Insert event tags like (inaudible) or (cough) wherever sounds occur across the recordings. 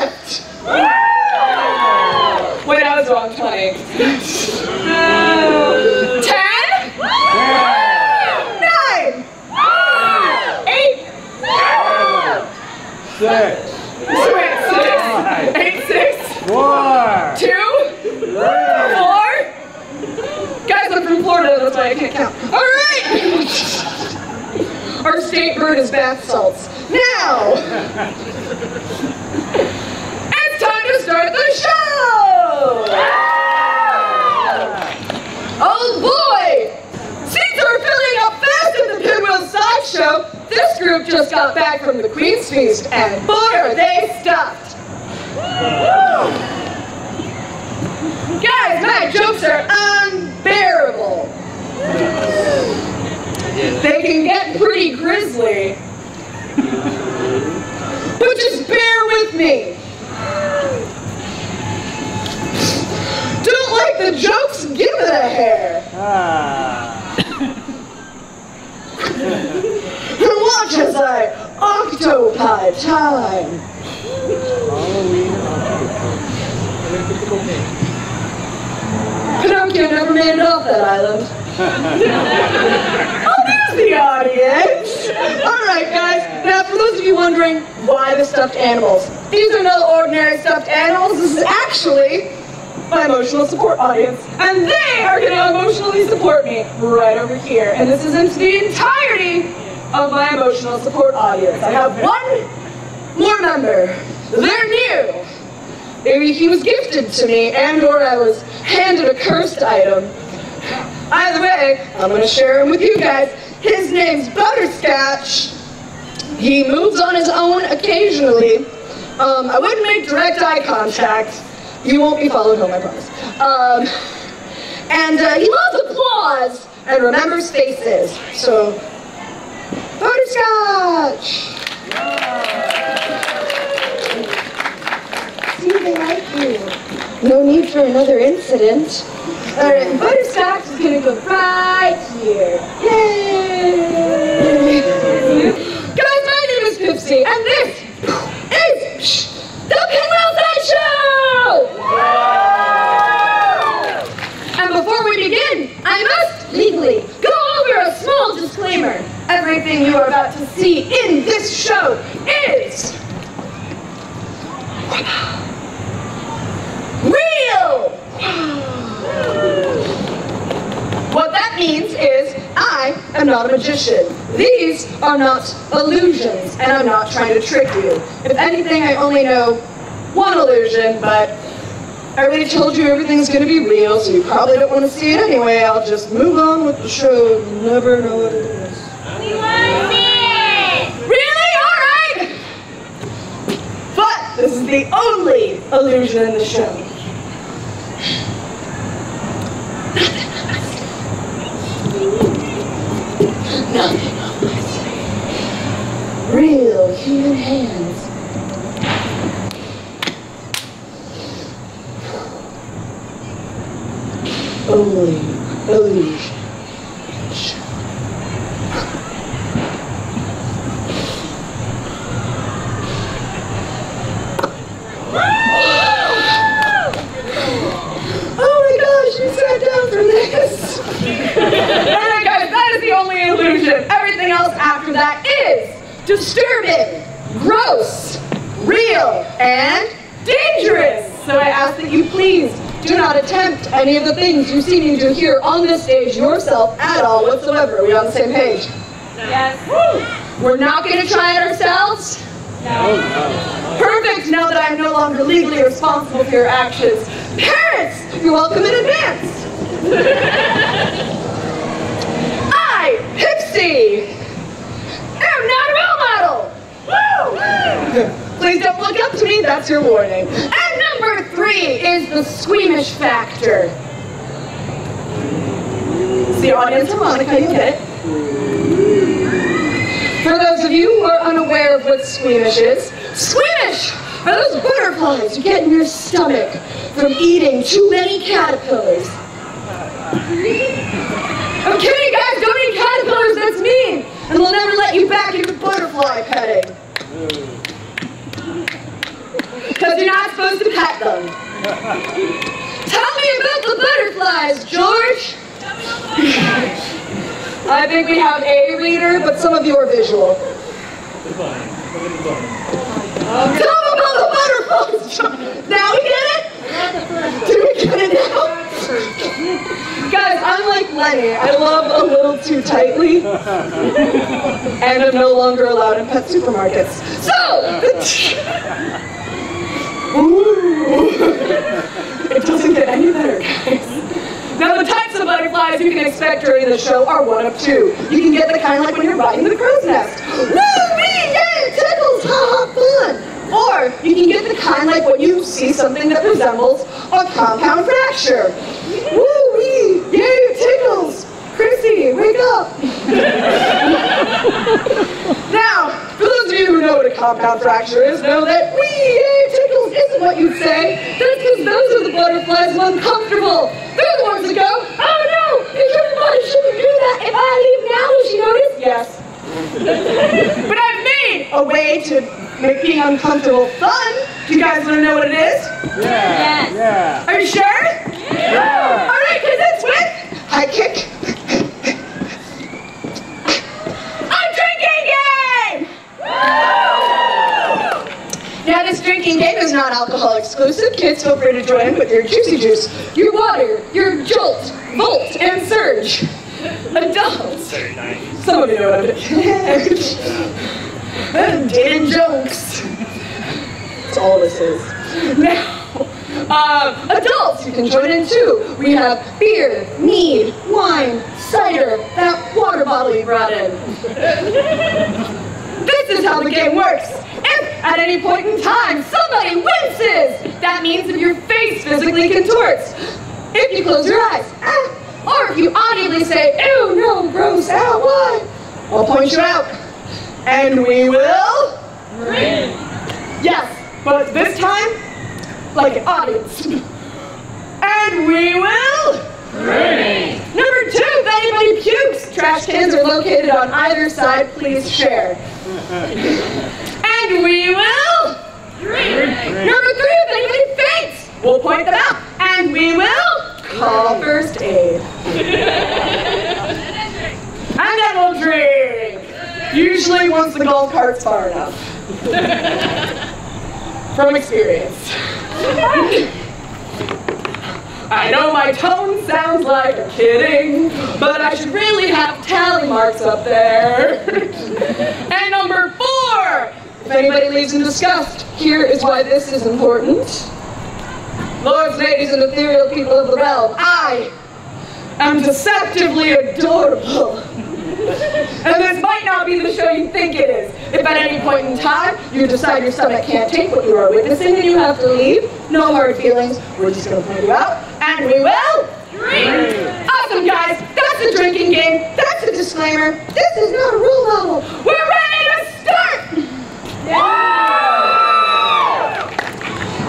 left. Wait, I was wrong. Twenty. Ten. Nine. Eight. Six. Wait, six. Eight, six. Four. Two. Four. Guys, I'm from Florida, that's why I can't count. All right. Our state bird is bath salts. Now, it's time to start the show. Oh boy! Seats are filling up fast at the Pinwheel Sideshow. This group just got back from the Queen's Feast, and boy are they stuffed. Guys, my jokes are unbearable. They can get pretty grisly. But just bear with me. The jokes? Give it a hair. Ah. Watch as I octopi time. Halloween Pinocchio never made it off that island. oh, there's the audience. All right, guys. Now, for those of you wondering why the stuffed animals, these are no ordinary stuffed animals. This is actually my emotional support audience, and they are going to emotionally support me right over here. And this isn't the entirety of my emotional support audience. I have one more member. They're new. Maybe he was gifted to me and or I was handed a cursed item. Either way, I'm gonna share him with you guys. His name's Butterscotch. He moves on his own occasionally. Um, I wouldn't make direct eye contact. You won't be followed home, I promise. Um, and uh, he loves applause and remembers faces. So, Butterscotch! See, they like you. No need for another incident. All right, Butterscotch is gonna go right here. Yay! Guys, my name is Pippsy, and this is the Pinwheel Sideshow! And before we begin, I must legally go over a small disclaimer. Everything you are about to see in this show is real. What that means is I am not a magician. These are not illusions, and I'm not trying to trick you. If anything, I only know one illusion, but I already told you everything's gonna be real, so you probably don't want to see it anyway. I'll just move on with the show. You never know what it is. We want to see it! Really? Alright! But this is the only illusion in the show. Nothing on my sleeve. Real human hands. Only illusion. in the show. Oh my gosh, you sat down for this. Alright guys, that is the only illusion. Everything else after that is disturbing, gross, real, and dangerous. So I ask that you please do not attempt any of the things you see me do here on this stage yourself at all whatsoever. Are we on the same page? Yes. We're not going to try it ourselves? No. Perfect, now that I'm no longer legally responsible for your actions. Parents, you're welcome in advance. (laughs) I, Pippsy, am not a role model. Woo! Please don't look up to me, that's your warning. And number three is the squeamish factor. The audience harmonica, you get it? For those of you who are unaware of what squeamish is, squeamish are those butterflies you get in your stomach from eating too many caterpillars. I'm kidding, guys, don't eat caterpillars, that's mean! And they'll never let you back into butterfly petting. because you're not supposed to pet them. Tell me about the butterflies, George. (laughs) I think we have a reader, but some of you are visual. Tell them about the butterflies. (laughs) Now we get it? Do we get it now? Guys, I'm like Lennie. I love a little too tightly. And I'm no longer allowed in pet supermarkets. So, (laughs) Ooh. It doesn't get any better, guys. Now, the types of butterflies you can expect during the show are one of two. You can get the kind like when you're riding the crow's nest. Woo, wee, yay, tickles, ha, ha, fun. Or you can get the kind like when you see something that resembles a compound fracture. Woo, wee, yay, tickles. Chrissy, wake up. (laughs) Now, for those of you who know what a compound fracture is, know that wee, yay, tickles isn't what you'd say. That's because those are the butterflies are uncomfortable. I leave now, will she notice? Yes. but I've made a way to make being uncomfortable fun. Do you guys want to know what it is? Yeah. Yeah. Are you sure? Yeah. All right, because it's with high kick. A drinking game! Woo! Now, this drinking game is not alcohol exclusive. Kids, feel free to join with your juicy juice, your water, your jolt, Vault, and surge. Adults, some of you know what it is. Dated jokes. That's all this is. Now, uh, adults, you can join in too. We have beer, mead, wine, cider, that water bottle you brought in. this is how the game works. If at any point in time somebody winces, that means if your face physically contorts. If you close your eyes, ah, or if you audibly say, ew, no, gross, out, what? I'll point you out. And we will. Yes, but this time, like an audience. And we will. Number two, if anybody pukes, trash cans are located on either side. Please share. And we will. Number three, if anybody faints, we'll point them out. And we will call first aid. And then we'll drink. Usually once the golf cart's far enough. (laughs) From experience. I know my tone sounds like I'm kidding, but I should really have tally marks up there. (laughs) and number four, if anybody leaves in disgust, here is why this is important. Lords, ladies, and ethereal people of the realm, I am deceptively adorable. And this might not be the show you think it is. If at any point in time you decide your stomach can't take what you are witnessing and you have to leave, no hard feelings. We're just going to point you out, and we will. Awesome, guys. That's the drinking game. That's the disclaimer. This is not a rule novel. We're ready to start.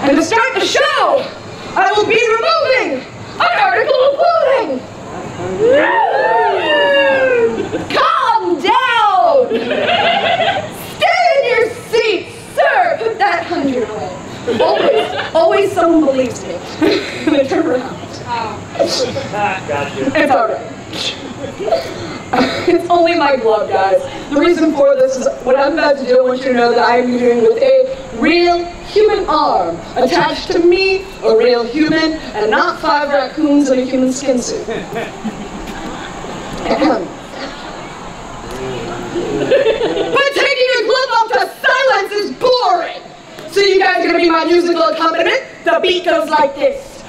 And to start the show, I will be removing an article of clothing. Calm down! Stay in your seat, sir! Put that hundred away. Always, always someone believes me. they turn around. Ah, got you. It's alright. it's only my glove, guys. The reason for this is what I'm about to do, I want you to know that I am doing with a real human arm attached to me, a real human, and not five raccoons in a human skin suit. (laughs) but taking your glove off to silence is boring. So you guys are gonna be my musical accompaniment. The beat goes like this.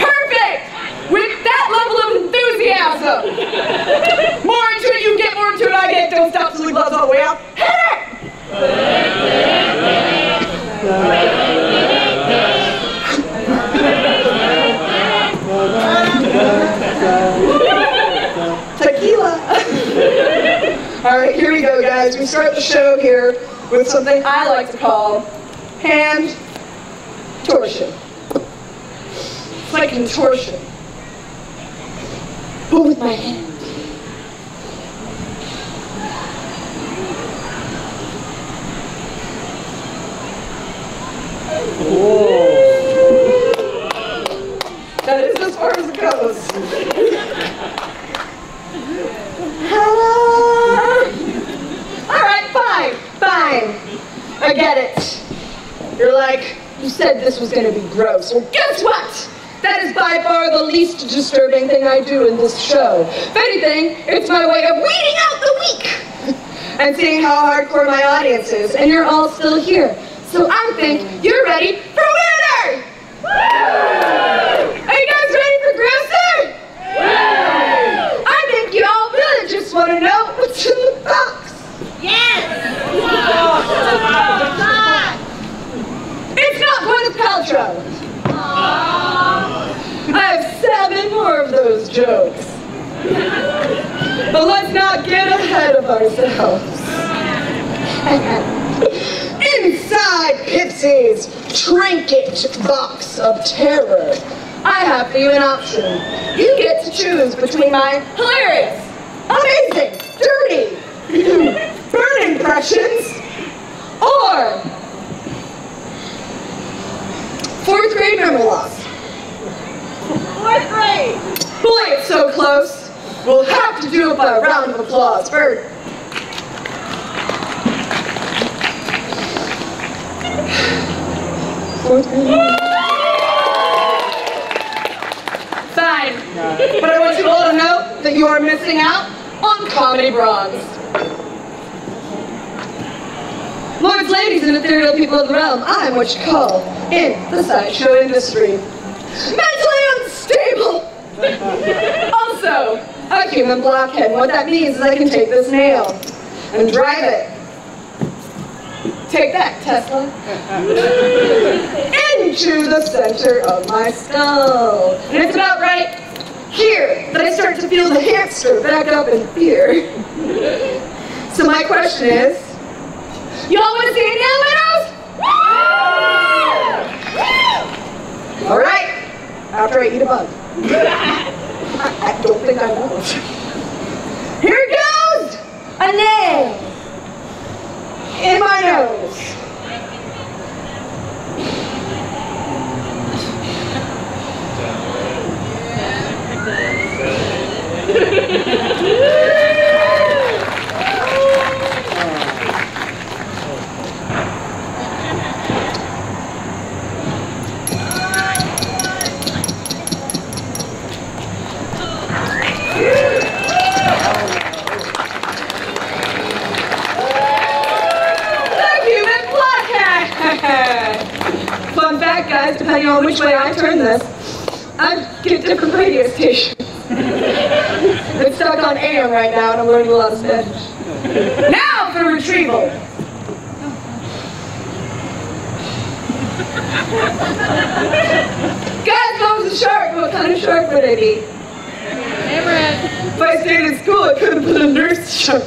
Perfect! With that level of enthusiasm! More into it, you get more into it, I get. Don't stop till the gloves all the way out. Hit it! All right, here we go, guys. We start the show here with something I like to call hand torsion. It's like contortion, but with my hand. Whoa. That is as far as it goes. Said this was going to be gross. Well, guess what? That is by far the least disturbing thing I do in this show. If anything, it's my way of weeding out the weak (laughs) and seeing how hardcore my audience is. And you're all still here. So I think you're ready for Weirder! Are you guys ready for grosser? I think you all really just want to know what's in the box. Yes. It's not Gwyneth Paltrow. I have seven more of those jokes. But let's not get ahead of ourselves. Inside Pippsy's trinket box of terror, I have for you an option. You get to choose between my hilarious, amazing, dirty, burn impressions, or fourth grade memory loss. Fourth grade. Boy, so close. We'll have to do it by a round of applause for. Fine. But I want you all to know that you are missing out on comedy bronze. Lords, ladies, and ethereal people of the realm, I am what you call, in the sideshow industry, mentally. (laughs) also, a human blockhead. What that means is I can take this nail and drive it. Take that, Tesla. (laughs) into the center of my skull. And it's about right here that I start to feel the hamster back up in fear. (laughs) so my question is, y'all want to see nail widows? All right, after I eat a bug. I, don't think I won't. Here goes a nail in my nose. The human blockhead! Fun fact, guys, depending on which way I turn this, I get different radio stations. it's stuck on AM right now, and I'm learning a lot of Spanish. Now for retrieval. Guys, I was a shark. What kind of shark would I be? If I stayed in school, I could have been a nurse shark.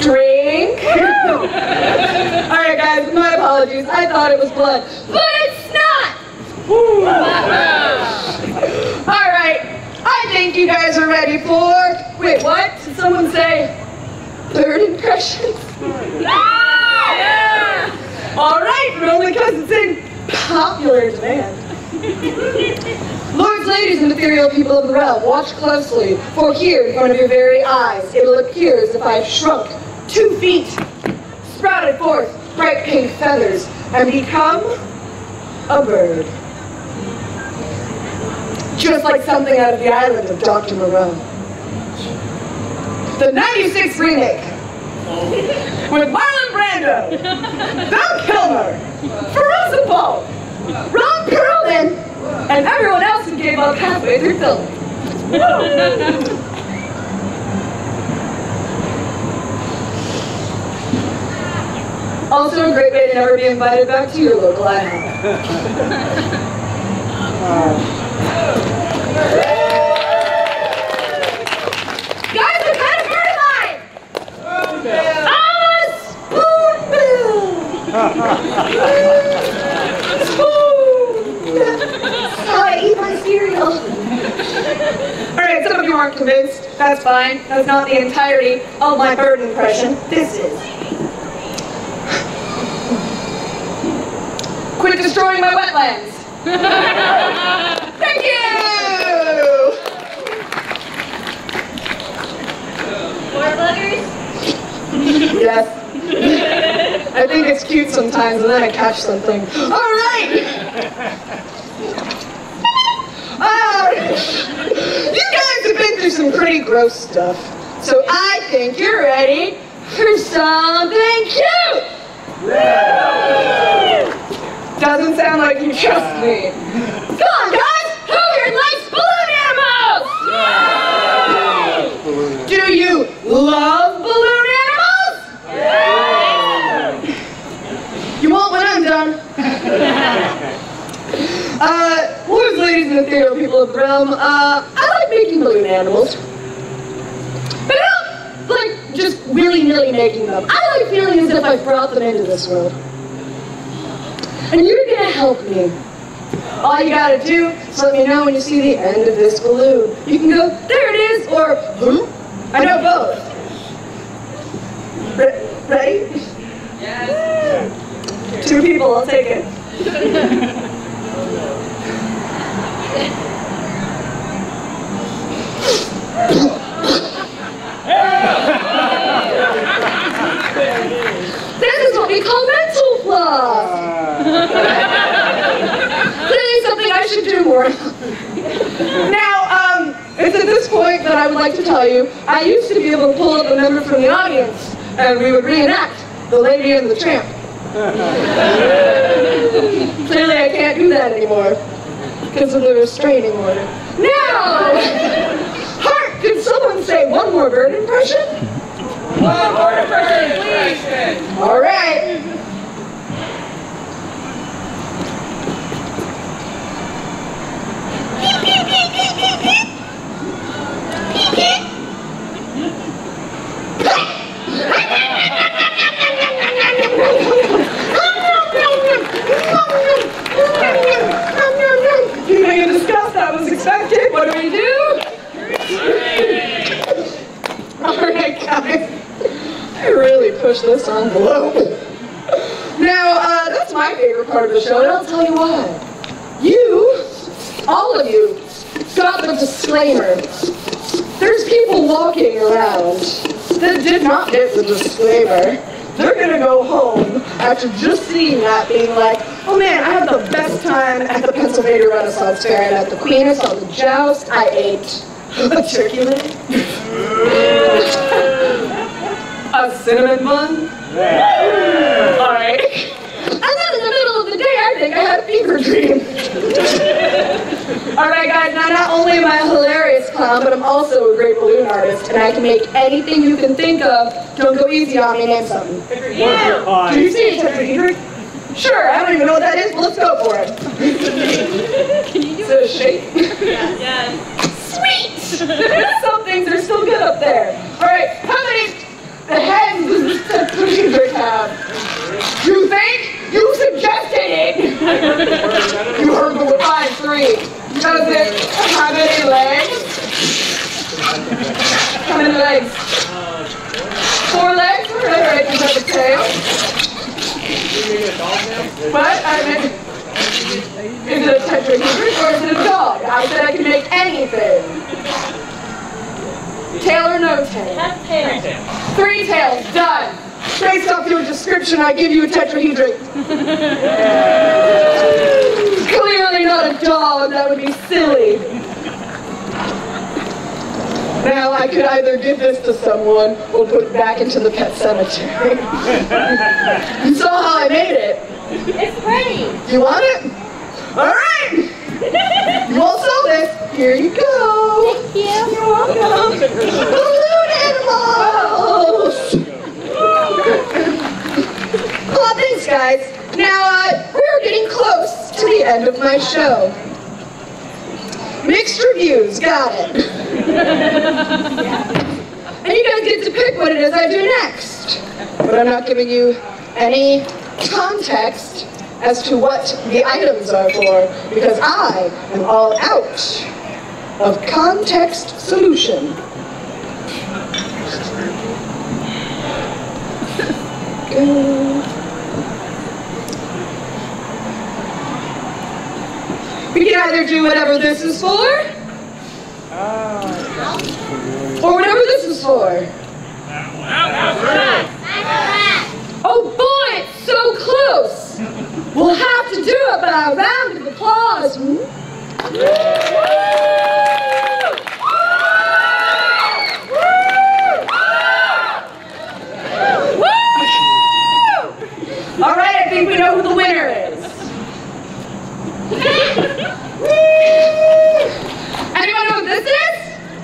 Drink. All right, guys, my apologies. I thought it was blood, but it's not. All right, I think you guys are ready for. Wait, what? Did someone say third impressions? Ah! All right, but only because it's in popular demand. Lords, ladies, and ethereal people of the realm, watch closely, for here in front of your very eyes, it'll appear as if I've shrunk two feet, sprouted forth bright pink feathers, and become a bird. Just like something out of the island of Dr. Moreau. The 96 remake with Marlon Brando, Val Kilmer, Fairuza Balk, Ron Perlman, and everyone else who gave up halfway through film. Also a great way to never be invited back to your local island. (laughs) Uh, Convinced. That's fine. That's not the entirety of my bird impression. This is. Quit destroying my wetlands. (laughs) Thank you! More buggers? Yes. I think it's cute sometimes and then I catch something. All right! Uh, you guys have been through some pretty gross stuff. So I think you're ready for something cute! Doesn't sound like you trust me. Come on, guys! Who here likes balloon animals? Love balloon animals? You won't when I'm done. (laughs) uh, lords, ladies, and ethereal people of the realm, uh, I like making balloon animals. But I don't like just willy-nilly making them. I like feeling as if I brought them into this world. And you're gonna help me. All you gotta do is let me know when you see the end of this balloon. You can go, there it is, or, hmm? I know both. Re- ready? Yes. Two people, I'll take it. (laughs) This is what we call mental floss. (laughs) Clearly something I should do more. now, um, it's at this point that I would like to tell you, I used to be able to pull up a member from the audience, and we would reenact The Lady and the Tramp. (laughs) Clearly I can't do that anymore, because of the restraining order. Now, Hart, could someone say one more bird impression? One more person, please. All right. Feeling in disgust, that was expected. What do we do? All right, guys. I really pushed this envelope. Now, uh, that's my favorite part of the show, and I'll tell you why. You, all of you, got the disclaimer. There's people walking around that did not get the disclaimer. They're gonna go home after just seeing that, being like, oh man, I had the best time at the Pennsylvania Renaissance Faire. I met the Queen, I saw the joust, I ate a turkey leg. A cinnamon bun? Alright. And then in the middle of the day, I think I had a fever dream. (laughs) Alright guys, now not only am I a hilarious clown, but I'm also a great balloon artist, and I can make anything you can think of. Don't go easy on me, name something. What's your Do you eyes? see it, tetrahedric? Sure, I don't even know what that is, but let's go for it. it. Is it a shape? Yes. (laughs) Sweet! (laughs) Some things are still good up there. Alright, how many the heads does this tetrahedric have? You think? You suggested it! you heard the word five, three. Does it have any legs? How many legs? Four legs? Alright, alright, does it have a tail? What? I mean, is it a tetrahedric or is it a dog? I said I can make anything. Tail or no tail? That's tail. Three tails, done. Based off your description, I give you a tetrahedric. (laughs) Clearly not a dog, that would be silly. Now I could either give this to someone or put it back into the pet cemetery. (laughs) you saw how I made it. It's pretty. You want it? All right. You all saw this. Here you go. Thank you. You're welcome. Balloon animals. Well, thanks, guys. Now, uh, we're getting close to the end of my show. Mixed reviews, got it. And you guys get to pick what it is I do next. But I'm not giving you any context as to what the items are for because I am all out of context solution. We can either do whatever this is for, or whatever this is for. Oh boy, it's so close! We'll have to do it by a round of applause. Think we know who the winner is. (laughs) Anyone know what this is?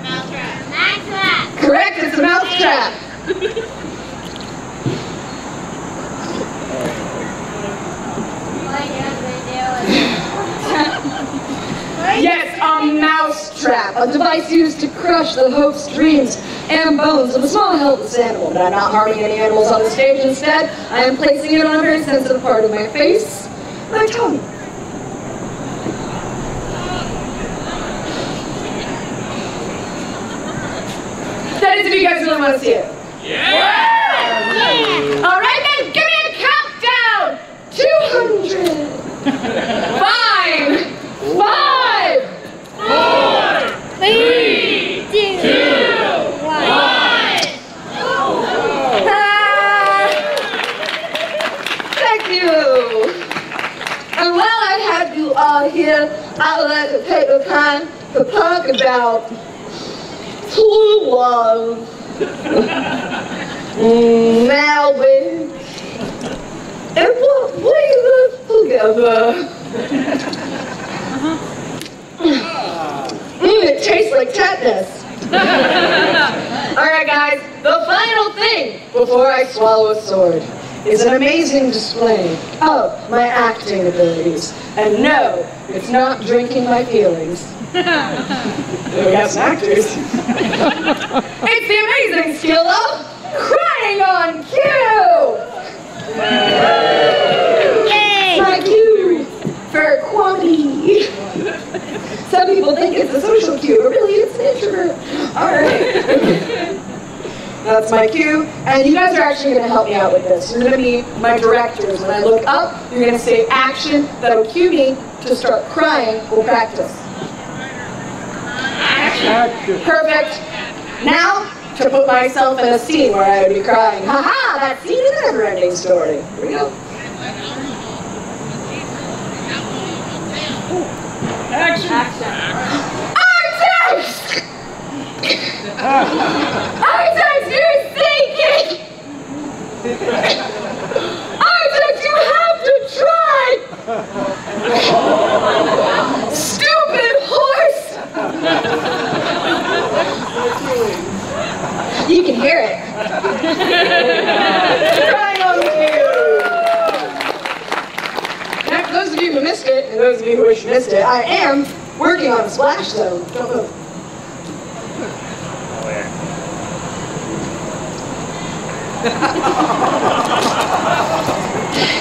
Mousetrap. Correct, it's a mousetrap. (laughs) Yes, a mousetrap, a device used to crush the hopes, dreams, and bones of a small helpless animal. But I'm not harming any animals on the stage. Instead, I am placing it on a very sensitive part of my face, my tongue. That is if you guys really want to see it. All right, then, give me a countdown. 200. Fine. Five. Ah. Thank you. And while I have here, I like to take the time to talk about true love. Marriage. And what brings us together. Mmm, it tastes like tetanus. (laughs) All right, guys, the final thing before I swallow a sword is an amazing display of my acting abilities. And no, it's not drinking my feelings. we have some actors. it's the amazing skill of crying on cue. My cue for quality. Some people think it's a social cue, but really it's an introvert. All right. That's my cue. And you guys are actually going to help me out with this. You're going to be my directors. When I look up, you're going to say action. That'll cue me to start crying. We'll practice. Perfect. Now, to put myself in a scene where I would be crying. Ha ha! That scene is a never-ending story. Here we go. Artax! (laughs) Artax, you're (laughs) sinking! You have to try! Stupid horse! You can hear it. For those of you who missed it, and those of you who wish missed it, I am working on a splash zone. Don't move. Oh,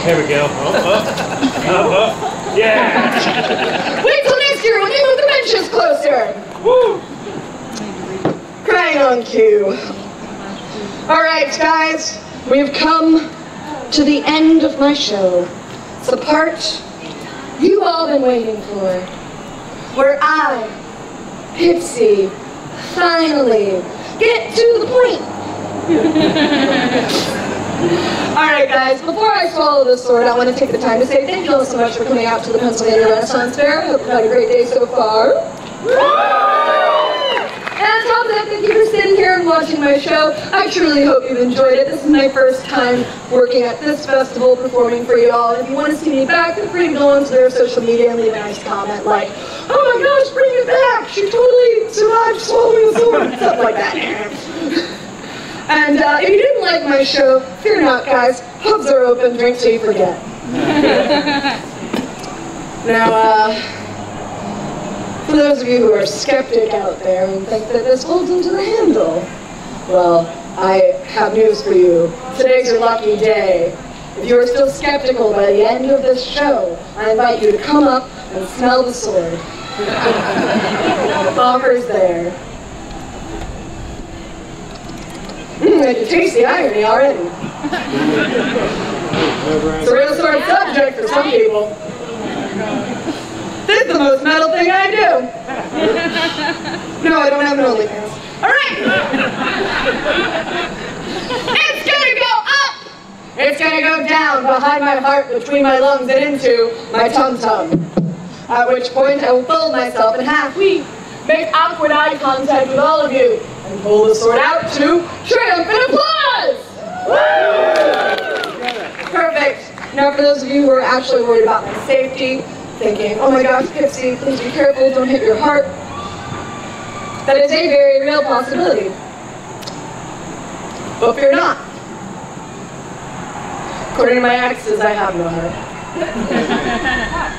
There we go. Oh, oh, oh. Yeah. Wait till next year when you move the benches closer. Woo. Crying on cue. All right, guys, we've come to the end of my show. It's the part you've all been waiting for, where I, Pippsy, finally get to the point. (laughs) All right, guys, before I swallow this sword, I want to take the time to say thank you all so much for coming out to the Pennsylvania Renaissance Faire. Hope you've had a great day so far. And on top of that, thank you for sitting here and watching my show. I truly hope you've enjoyed it. This is my first time working at this festival, performing for you all. If you want to see me back, feel free to go onto their social media and leave a nice comment like, oh my gosh, bring it back. She totally survived swallowing a sword. Stuff like that. (laughs) And uh, if you didn't like my show, fear not, guys. Pubs are open. Drink till you forget. (laughs) now, uh, for those of you who are skeptic out there and think that this holds into the handle, well, I have news for you. Today's your lucky day. If you are still skeptical by the end of this show, I invite you to come up and smell the sword. (laughs) Offer's there. Hmm, I can taste the irony already. It's a real sore subject for some people. This is the most metal thing I do. No, I don't have an OnlyFans. All right. It's gonna go up. It's gonna go down behind my heart, between my lungs, and into my tum tum. At which point I will fold myself in half. We make awkward eye contact with all of you and pull the sword out to triumphant applause. Perfect. Now, for those of you who are actually worried about my safety, thinking, oh my gosh, Pippsy, please be careful, don't hit your heart. That is a very real possibility. But fear not. According to my exes, I have no heart. (laughs)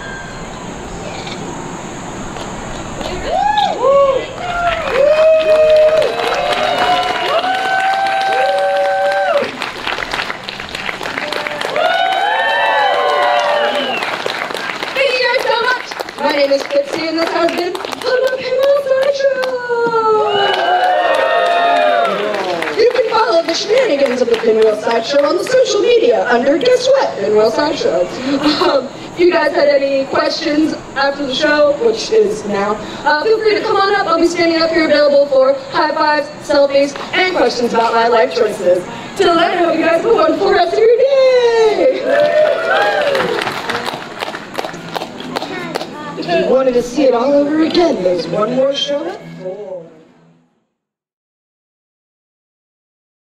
Um, if you guys had any questions after the show, which is now, uh, feel free to come on up. I'll be standing up here available for high fives, selfies, and questions about my life choices. Till then, I hope you guys have a wonderful rest of your day. If you wanted to see it all over again, there's one more show